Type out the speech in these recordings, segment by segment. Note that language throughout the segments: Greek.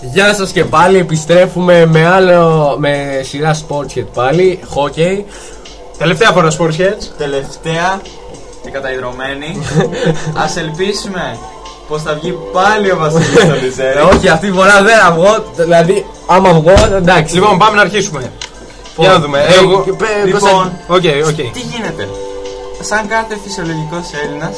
Γεια σας και πάλι, επιστρέφουμε με άλλο, με σειρά Sportshead πάλι, hockey. Τελευταία φορά Sportsheads. Τελευταία και καταϊδρωμένη. Ας ελπίσουμε πως θα βγει πάλι ο Βασίλης στο λουζέρι. Ε, όχι, αυτή τη φορά δεν θα βγω, δηλαδή άμα βγω, εντάξει. Λοιπόν, πάμε να αρχίσουμε. Για να δούμε. Ε, Εγώ... και πε- Λοιπόν, OK, OK. τι γίνεται; Σαν κάθε φυσιολογικός Έλληνας,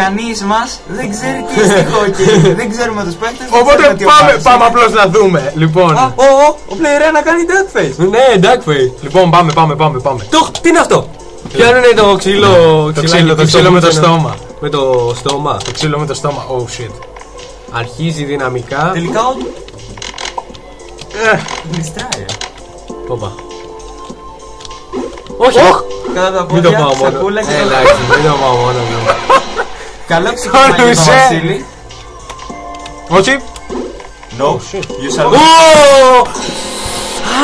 κανείς μας δεν ξέρει τι είναι hockey. δεν ξέρουμε τους παίκτες, δεν Οπότε ξέρουμε τι πάμε, ομάδες πάμε είναι. απλώς να δούμε. Λοιπόν, Α, ο, ο, ο player να κάνει death face. Ναι, εντάξει. λοιπόν πάμε, πάμε, πάμε, πάμε. Το, τι είναι αυτό; Ποιο είναι το ξύλο, Το ξυλάκι, ξύλο, το τι ξύλο με το είναι; στόμα. Με το στόμα. Το ξύλο με το στόμα. Oh shit. Αρχίζει δυναμικά. Τελικά ο... Ε, Γλιστράει. ε. Όπα. Όχι, Κατά τα Μην το πόδια, πάω μόνο. σακούλα και Ε, το... Εντάξει, μην το πάω μόνο. ναι. Καλό ξεκίνημα για τον Τόνισε. Βασίλη. όχι. No, shit. you shall Ω!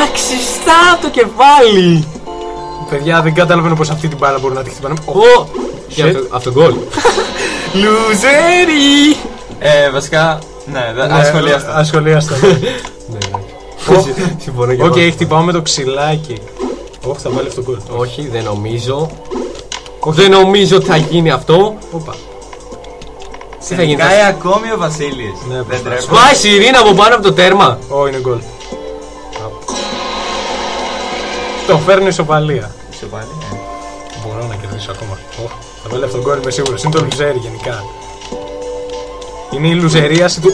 Άξιστα το κεφάλι! Παιδιά, δεν καταλαβαίνω πως αυτή την μπάλα μπορεί να τη χτυπάνε. Oh, Ω! Και αυτό- αυτό γκολ. Λουζέρι! Ε, βασικά, ναι, δεν- ναι, ασχολίαστο. Ασχολίαστο. Ναι, εντάξει. Συμφωνώ και Οκ, εγώ. χτυπάω με το ξυλάκι. Όχι, θα βάλει αυτό το γκολ. Όχι, δεν νομίζω. Δεν νομίζω ότι θα γίνει αυτό. Όπα. Τι θα γίνει. Νικάει θα- ακόμη ο Βασίλης. Ναι, Δεν προσπάθησε. τρέπω. Σπάει σειρήνα από πάνω από το τέρμα. Ω, είναι γκολ. Το φέρνει ισοπαλία. Είσαι πάλι, ε. Μπορώ να κερδίσω ακόμα. Ω, θα βάλει αυτό το γκολ, είμαι σίγουρος. Είναι το λουζέρι γενικά. Είναι η λουζερίαση του.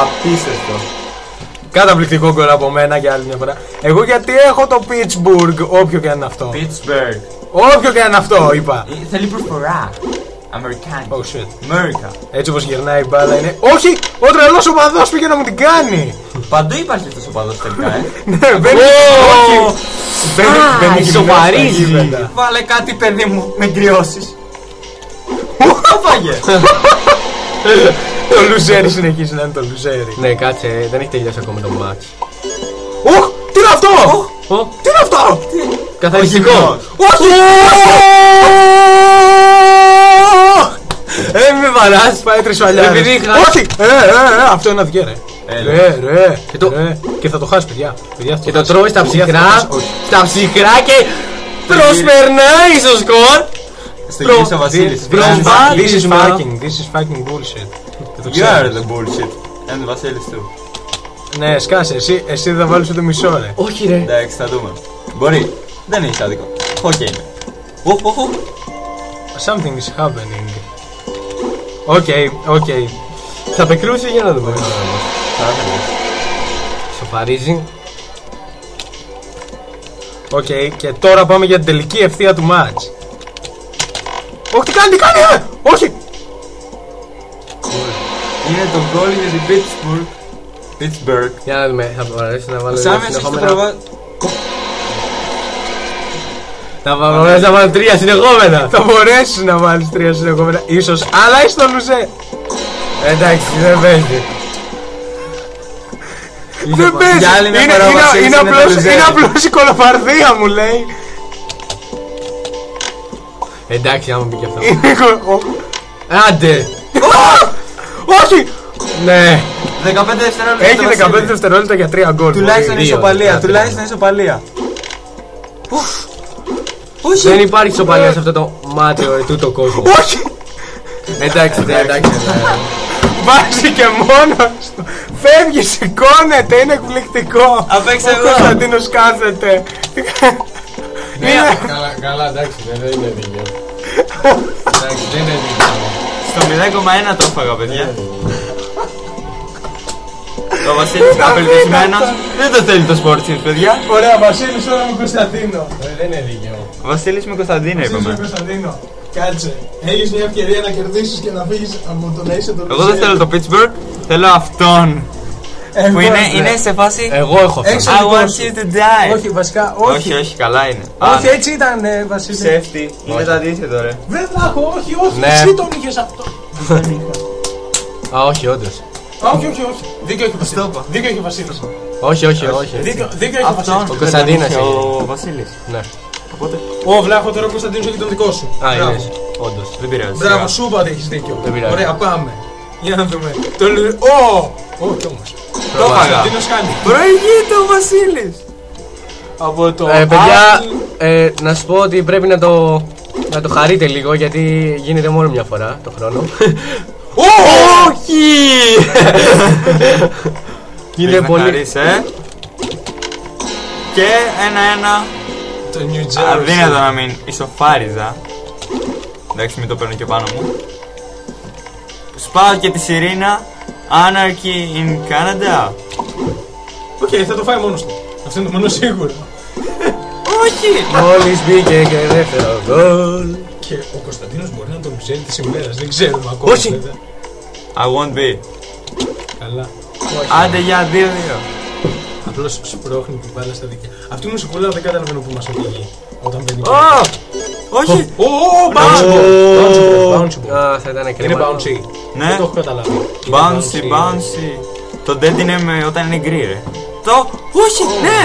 Απίστευτο. Καταπληκτικό γκολ από μένα για άλλη μια φορά. Εγώ γιατί έχω το Pittsburgh, όποιο και αν είναι αυτό. Pittsburgh. Όποιο και αν είναι αυτό, είπα. Ε, Θέλει προφορά. Αμερικάνικη. Oh shit. America. Έτσι όπως γυρνάει η μπάλα είναι. Όχι! Ο τρελός οπαδός πήγε να μου την κάνει! Παντού υπάρχει αυτός ο παδός τελικά, ε. Ναι, μπαίνει. Ω! Όχι! Μπαίνει, Α, μπαίνει ισοπαρίζει. γυμνός στα γήπεδα. Βάλε κάτι, παιδί μου, με γκριώσεις. Το φάγε; Το λουζέρι συνεχίζει να είναι το λουζέρι. Ναι, κάτσε, δεν έχει τελειώσει ακόμα το match. Οχ! Τι είναι αυτό! Ω, Τι είναι αυτό! καθαριστικό. γυμνός. Όχι! Ε, μη με βαράς. Πάει τρισφαλιά. Επειδή είχα- Όχι! Ε, ε, ε, αυτό είναι αδιέ, ρε. Έλα. Ρε, ρε. Και το- ρε. Και θα το χάσεις, παιδιά. Παιδιά, θα Και το χάσεις. τρώεις στα Παιδιά, θα το ψυχρά. χάσεις. Όχι. Στα ψυχρά και προσπερνάει στο σκορ. Στο Προ- γύρισε ο Βασίλης. προ- And προ- This is Πάτημα. fucking, this is fucking bullshit. Και το You are ξέρεις. the bullshit. And Βασίλης του. Ναι, σκάσε, εσύ, εσύ δεν θα βάλεις ούτε μισό, ρε. Όχι ρε. Εντάξει, θα δούμε. Μπορεί. Δεν έχει άδικο. Χόκι είναι. Οχ, οχ, οχ. Something is happening. OK, OK. Θα πεκρούσει για να δούμε. Θα ήθελες. Σοφαρίζει. Οκ, και τώρα πάμε για την τελική ευθεία του match. Όχι, τι κάνει, τι κάνει, ε! Όχι! Είναι το γκολ για την Pittsburgh. Pittsburgh. Για να δούμε, θα μπορέσει να βάλω Ο δύο Σάμις έχει το συνεχόμενα. προβά... Θα μπορέσει να βάλω τρία συνεχόμενα. Θα μπορέσεις να βάλεις τρία συνεχόμενα, ίσως, αλλά είσαι το λουζέρι. Εντάξει, δεν παίζει. Δεν παίζει. Για άλλη μια Είναι, φορά ο είναι, Βασίλης είναι, είναι το απλώς, λουζέρι. είναι απλώς η κολοφαρδία μου λέει. Εντάξει, άμα μπήκε αυτό. Είναι κο- ο- Άντε! Όχι! Ναι! 15 δευτερόλεπτα. Έχει το 15 Βασίλη. δευτερόλεπτα για τρία γκολ. Τουλάχιστον Δύο, ισοπαλία. δύο, Τουλάχιστον ισοπαλία. Όχι. Δεν υπάρχει ισοπαλία σε αυτό το μάτιο ετούτο κόσμο. Όχι! Εντάξει, ναι, εντάξει. ναι. Βάζει και μόνος του. Φεύγει, σηκώνεται, είναι εκπληκτικό. Απέξε Ο εδώ. Κωνσταντίνος κάθεται. Είναι- Καλά, καλά, εντάξει, δεν είναι δίκαιο. Εντάξει, δεν είναι δίκαιο. Στο 0,1 το έφαγα, παιδιά. Ο Βασίλης απελπισμένος δεν το θέλει το σπορ της, παιδιά. Ωραία, Βασίλης τώρα με Κωνσταντίνο. Δεν είναι δίκαιο. Ο Βασίλης με Κωνσταντίνο Βασίλης με είπαμε. Κωνσταντίνο. Κάτσε. Έχεις μια ευκαιρία να κερδίσεις και να φύγεις από το να είσαι το Εγώ δεν θέλω το Pittsburgh, θέλω αυτόν. Εγώ, Που είναι, ναι. είναι σε φάση Εγώ έχω Έχεις αυτό. I δικό want σου. you to die. Όχι, βασικά, όχι, όχι. όχι, καλά είναι. Όχι, έτσι ήταν, ε, Βασίλη. Ψεύτη, είναι το αντίθετο ρε. Δεν θα έχω, όχι, όχι. Ναι. Εσύ τον είχες αυτό. Δεν είχα. Α, όχι, όντως. Α, Όχι, όχι, όχι. Δίκιο έχει ο Βασίλης. είπα. Δίκιο έχει ο Βασίλης. Όχι, όχι, όχι. Δίκιο, δίκιο έχει ο Αυτόν Βασίλης. Ο Κωνσταντίνος δεν τον είχε έχει. Ο Βασίλης. Ναι. Οπότε Ω, βλάχο τώρα ο Κωνσταντίνος έχει τον δικό σου. Α, Μπράβο. είναι. Όντως. δεν πειράζει. Μπράβο, σου είπα ότι έχεις δίκιο. Δεν πειράζει. Ωραία, πάμε. Για να δούμε. Το λου- Ω! Ω, Τόμας. Το έπαγα. Κωνσταντίνος Χάνη. Προηγείται ο Βασίλης. Από το Ε, παιδιά, Apple- ε, να σου πω ότι πρέπει να το, να το χαρείτε λίγο γιατί γίνεται μόνο μια φορά το χρόνο. Όχι! γίνεται Θέλεις να πολύ. χαρείς, ε. Και ένα-ένα. Το New Jersey. Αδύνατο να μην ισοφάριζα. Εντάξει, μην το παίρνω και πάνω μου. Σπάω και τη σειρήνα. Anarchy in Canada. OK, θα το φάει μόνος του. Αυτό είναι το μόνο σίγουρο. Όχι! Μόλις μπήκε και δεύτερο γκολ. Και ο Κωνσταντίνος μπορεί να το λουζέρι της ημέρας. Δεν ξέρουμε ακόμα. Όχι. βέβαια. I won't be. Καλά. Άντε για 2-2. Απλώς σπρώχνει την μπάλα στα δίκαια. Αυτή η μουσικούλα δεν καταλαβαίνω που μας οδηγεί. Όταν μπαίνει. Ω! Όχι! Ω, ω, bouncy ball. Bouncy ball. Bouncy ball. Α, θα ήταν Είναι κρίμα. bouncy. Ναι. Δεν το έχω καταλάβει. Είναι Bouncy, bouncy. Το dead είναι με, όταν είναι γκρι, ρε. Το. Όχι! Ναι!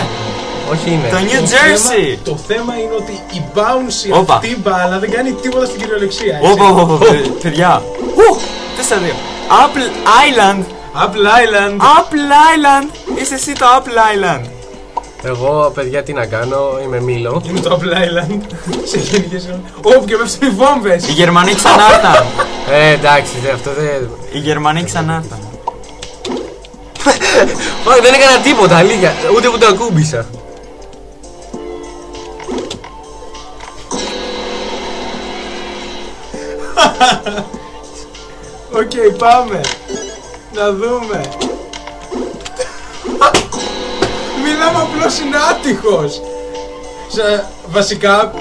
Όχι είναι. Το New Το Jersey! θέμα- Το θέμα είναι ότι η bouncy Όπα. αυτή η μπάλα δεν κάνει τίποτα στην κυριολεξία. έτσι. Όπα, όπα, όπα, παι- παιδιά. Ου! 4-2. Apple Island! Apple Island. Apple Island! Είσαι εσύ το Apple Island! Εγώ, παιδιά, τι να κάνω, είμαι μήλο. Είναι το Apple Island. Σε γενικές γραμμές. Όπου και πέφτουν οι βόμβες. Οι Γερμανοί ξανά ήρθαν! Ε, εντάξει, δε, αυτό δεν. Οι Γερμανοί ξανά ήρθαν. Όχι, δεν έκανα τίποτα, αλήθεια. Ούτε που το ακούμπησα. Οκ, πάμε. Να δούμε. Μιλάμε απλώς είναι άτυχος. Σε, βασικά,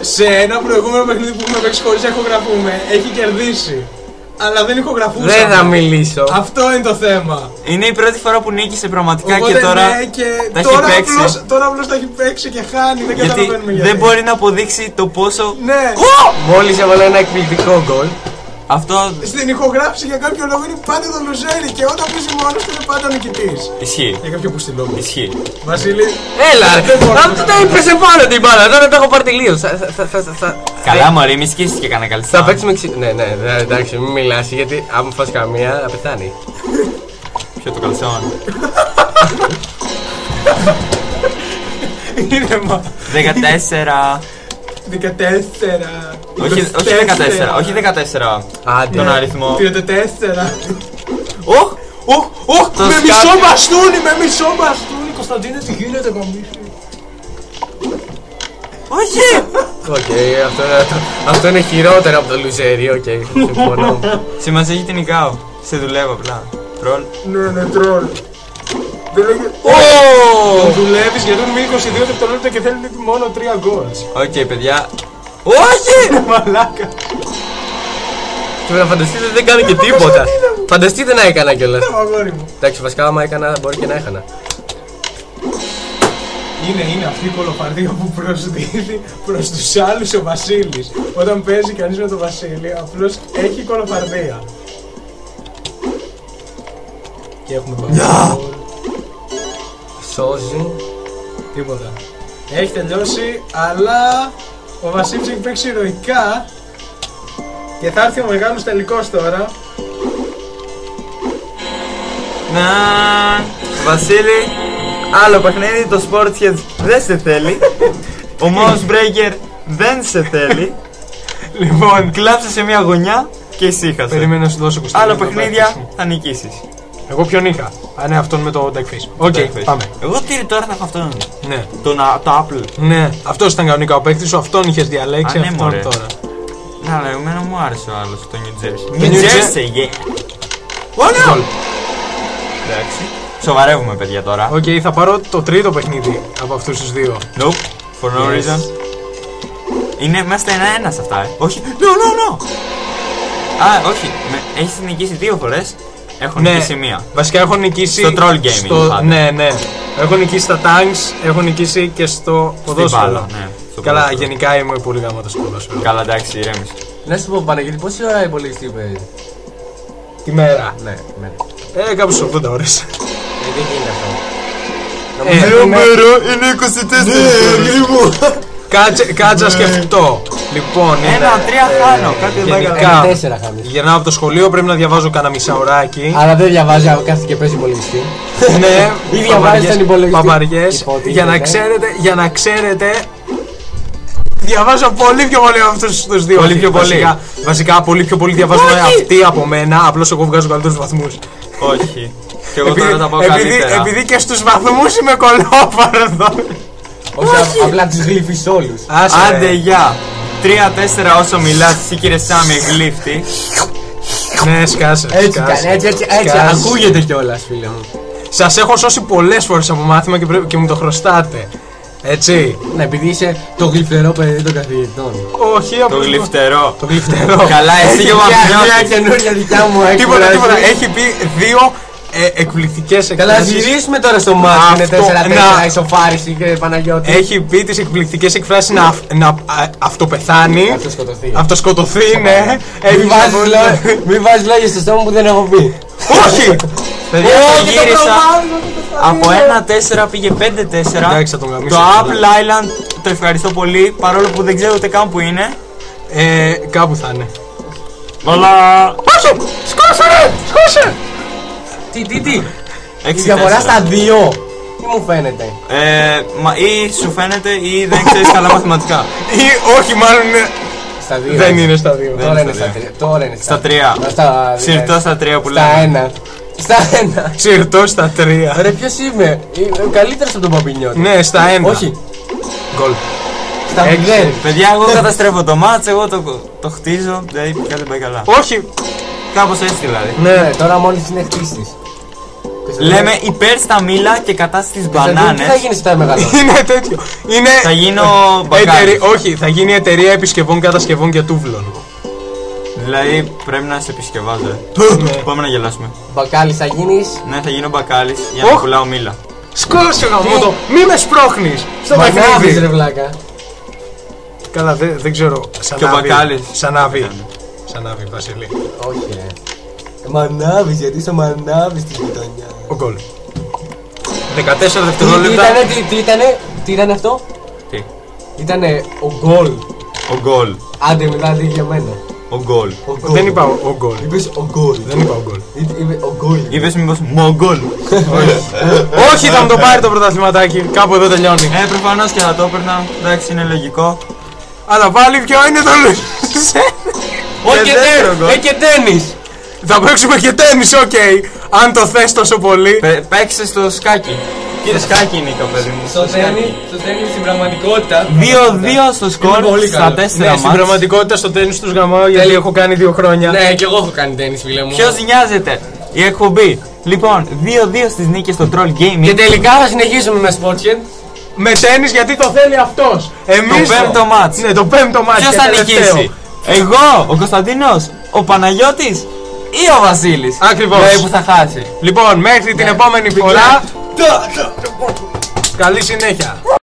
σε ένα προηγούμενο παιχνίδι που έχουμε παίξει χωρίς να ηχογραφούμε, έχει κερδίσει. Αλλά δεν ηχογραφούσαμε. Δεν θα μιλήσω. Αυτό είναι το θέμα. Είναι η πρώτη φορά που νίκησε πραγματικά Οπότε και τώρα. ναι, και τα έχει τώρα, παίξει. απλώς, τώρα απλώς τα έχει παίξει και χάνει. Δεν Γιατί καταλαβαίνουμε γιατί. δεν μπορεί να αποδείξει το πόσο. Ναι. Μόλις έβαλα ένα εκπληκτικό γκολ. Αυτό Στην ηχογράφηση για κάποιο λόγο είναι πάντα το λουζέρι και όταν παίζει μόνος του είναι πάντα νικητής. ισχύει. Για κάποιο που στη λόγο. Ισχύει. Βασίλη, Έλα, ρε. Δεν μπορώ να Αυτό το έπεσε πάνω την μπάλα. Τώρα το έχω πάρει τελείως. Θα, θα, θα, θα, θα, Καλά, μωρή, μη σκίσεις και κανένα καλή. θα παίξουμε ξύ... Ναι, ναι, ναι, εντάξει, μην μιλάς γιατί άμα φας καμία θα πεθάνει. Ποιο το καλσόν; ήρεμα. 14. 14. όχι, όχι 14. Όχι 14. Άντε. Τον αριθμό. 34. Οχ! Οχ, οχ, Το με σκάφι. μισό μπαστούνι, με μισό μπαστούνι. Κωνσταντίνε, τι γίνεται, καμίσου. Όχι! Οκ, αυτό, είναι, αυτό είναι χειρότερο από το λουζέρι, οκ, συμφωνώ. Σημασία έχει την νικάω. Σε δουλεύω απλά. Τρολ. Ναι, ναι, τρολ. Δεν λέγε... Ω! Δουλεύεις γιατί είναι 22 δευτερόλεπτα και θέλει μόνο 3 goals. OK, παιδιά. Όχι! Μαλάκα. Και να φανταστείτε δεν κάνει και τίποτα. Φανταστείτε να έκανα κιόλας. Ναι, αγόρι μου. Εντάξει, βασικά άμα έκανα μπορεί και να έχανα. Είναι, είναι αυτή η κωλοφαρδία που προσδίδει προς τους άλλους ο Βασίλης. Όταν παίζει κανείς με τον Βασίλη, απλώς έχει κωλοφαρδία. Και έχουμε πάει. Σώζει. Τίποτα. Έχει τελειώσει, αλλά ο Βασίλης έχει παίξει ηρωικά και θα έρθει ο μεγάλος τελικός τώρα. Να. Βασίλη, άλλο παιχνίδι, το Sportsheads δεν σε θέλει. Ο Mouse Breaker δεν σε θέλει. Λοιπόν, Κλάψε σε μια γωνιά και ησύχασε. περίμενα να σου δώσω κουστί. Άλλο παιχνίδια θα νικήσεις. Εγώ ποιον είχα; Α, ναι, αυτόν με το Deckface. Οκ, Deckface. πάμε. Εγώ τι τώρα θα έχω αυτόν. Ναι. Τον, α, το Apple. Ναι, αυτός ήταν κανονικά ο παίκτης σου, αυτόν είχες διαλέξει, Α, ναι, αυτόν μωρέ. τώρα. Να, αλλά εμένα μου άρεσε ο άλλος, το New Jersey. Το New New Jersey, yeah. Γκολ. Εντάξει. Σοβαρεύουμε, παιδιά τώρα. Οκ, θα πάρω το τρίτο παιχνίδι από αυτούς τους δύο. Nope. For no Yes. reason. Είναι μέσα στα ένα-ένας σε αυτά, ε. Όχι. No, no, no. Α, όχι. Με, έχεις νικήσει δύο φορές. Έχω νικήσει μία. Ναι. Βασικά έχω νικήσει. Στο troll gaming πάντα. Ναι, ναι. Έχω νικήσει στα tanks, έχω νικήσει και στο Στην ποδόσφαιρο. μπάλα, ναι. στο Καλά, ποδόσφαιρο. γενικά είμαι πολύ γάμο στο ποδόσφαιρο. Καλά, εντάξει, ηρέμησε. Να σου πω Παναγιώτη, πόση ώρα υπολογιστή παίζει. Τη μέρα. Ναι, ναι. Ε, κάπου στι 80 ώρες. Ε, δεν γίνεται αυτό. Ε, Νομίζω- ναι. είναι 24. Κάτσε, κάτσε να σκεφτώ. Λοιπόν, είναι, Ένα, τρία ε, χάνω. Κάτι δεν πάει καλά. γενικά, Ένα τέσσερα χάνεις. Γυρνάω από το σχολείο, πρέπει να διαβάζω κανένα μισάωράκι. Αλλά δεν διαβάζει, κάθεται και παίζει υπολογιστή. ναι, Ή διαβάζει τον υπολογιστή. Παπαριές. Υποτίθεται. Για να ξέρετε, για να ξέρετε, διαβάζω πολύ πιο πολύ από αυτούς τους δύο. Πολύ πιο πολύ. Βασικά, βασικά πολύ πιο πολύ διαβάζουν αυτοί από μένα, απλώς εγώ βγάζω καλύτερους βαθμούς. Όχι. Και εγώ τώρα τα πάω επειδή, καλύτερα. επειδή και στους βαθμούς είμαι κολόφαρδο. Όχι, α- απλά του γλύφεις όλους. Άσε, Άντε, ρε. γεια. Τρία-τέσσερα όσο μιλάς εσύ κύριε Σάμι γλύφτη. Ναι, σκάσε. Έτσι σκάσε. κάνει, έτσι, έτσι, έτσι. Σκάσε. Ακούγεται κιόλας, φίλε μου. Σας έχω σώσει πολλές φορές από μάθημα και, πρέπει, και μου το χρωστάτε. Έτσι. Ναι, επειδή είσαι το γλυφτερό παιδί των καθηγητών. Όχι, Το απλώς- γλυφτερό. Το γλυφτερό. Καλά, εσύ και ο Μια- Μια Μαφιώτης. καινούρια δικιά μου έκφραση. Τίποτα, τίποτα. Έχει πει δύο ε, εκπληκτικές Καλά, εκφράσεις. γυρίσουμε τώρα στο μάτι. Είναι Αυτό, 4-4 να- ισοφάριση και Παναγιώτη. Έχει πει τις εκπληκτικές εκφράσεις να, αυ- να α, αυτοπεθάνει. Αυτοσκοτωθεί. Αυτοσκοτωθεί, ναι. Έχει Μην βάζεις πολύ- λόγια- Μην βάζεις λόγια στο στόμα που δεν έχω πει. Όχι! Παιδιά, το Όχι, το γύρισα. προβάλλω, το Από 1-4 πήγε 5-4. Εντάξει, θα τον γαμίσω. Το Apple Island το ευχαριστώ πολύ παρόλο που δεν ξέρω ούτε καν που είναι. Ε, κάπου θα είναι. Αλλά. Όχι! Σκόσε ρε! Σκόσε! Τι, τι, τι; Η 6-4. διαφορά στα δύο. Τι μου φαίνεται; Ε, μα ή σου φαίνεται ή δεν ξέρεις καλά μαθηματικά. Ή όχι, μάλλον είναι. Στα δύο. Δεν είναι στα δύο. Τώρα είναι είναι στα στα τρία. Τώρα είναι Στα τρία. Στα Συρτό στα τρία που Στα λέμε. ένα. Στα ένα. Συρτό στα τρία. Ρε, ποιος είμαι; Είμαι καλύτερος από τον Παπινιώτη. Ναι, στα ένα. Όχι, Γκολ. στα Έξι. μηδέν. Παιδιά, εγώ καταστρέφω το μάτς, εγώ το, το χτίζω, δηλαδή κάτι δεν πάει καλά. Όχι! Κάπως έτσι δηλαδή. Ναι. Ναι, τώρα μόλις είναι χτίστης. Λέμε υπέρ στα μήλα και κατά στις Τι θα μπανάνες. γίνει όταν μεγαλώσει. Είναι τέτοιο. Είναι. Θα γίνω εταιρεία- μπακάλι. όχι, θα γίνει εταιρεία επισκευών κατασκευών και τούβλων. Δηλαδή πρέπει να σε επισκευάζω. Ναι. Πάμε να γελάσουμε. Μπακάλι θα γίνεις; Ναι, θα γίνω μπακάλης για να Οχ. πουλάω μήλα. Σκόσε γαμό το! Μη με σπρώχνεις! Στο Μανάβει ρε παιχνίδι! βλάκα. Καλά, δεν, δεν ξέρω. Σαν Και ο άβη. Μπακάλης. Σαν άβη. Σαν άβη, Βασίλη. Όχι ρε. Μανάβει γιατί είσαι μανάβει τη γειτονιά. Ο γκολ. 14 Τι δευτερόλεπτα. ήτανε, τι, τι ήτανε, τι ήταν αυτό; Τι; Ήτανε ο γκολ. Ο γκολ. Άντε μιλάτε για μένα. Ο γκολ. Ο γκολ. Δεν είπα ο ο γκολ. Είπες ο γκολ. Δεν είπα ο γκολ. Είπε- είπε ο γκολ. Είπες μήπως μογκολ. Όχι, θα μου το πάρει το πρωταθληματάκι. Κάπου εδώ τελειώνει. Ε, προφανώς και θα το έπαιρνα. Εντάξει, είναι λογικό. Αλλά πάλι ποιο είναι το Λουίς. Όχι Ε, και δεύτερο τένις. Γκολ. Ε, και τένις. Θα παίξουμε και τέννις, οκ. Αν το θες τόσο πολύ. Πε- Παίξε στο σκάκι. Κύριε σκάκι είναι η κοπέλα μου. Στο τένις, στο τένις στην πραγματικότητα. 2-2 στο σκορ πολύ στα καλό. 4 Ναι, στην μάτς. πραγματικότητα στο τέννις τους γαμάω γιατί έχω κάνει δύο χρόνια. Ναι, και εγώ έχω κάνει τένις φίλε μου. Ποιος νοιάζεται; Η εκπομπή. Λοιπόν, 2-2 στις νίκες στο Troll Και Gaming. τελικά θα συνεχίσουμε με Sportsheet. Με τέννις γιατί το θέλει αυτός. Εμείς... Το πέμπτο μάτς. Ναι, το πέμπτο μάτς. Ποιος και θα τελευταίο. νικήσει; Εγώ, ο Κωνσταντίνος, ο Παναγιώτης ή ο Βασίλης. Ακριβώς. Δηλαδή που θα χάσει. Λοιπόν, μέχρι την επόμενη φορά. Καλή συνέχεια.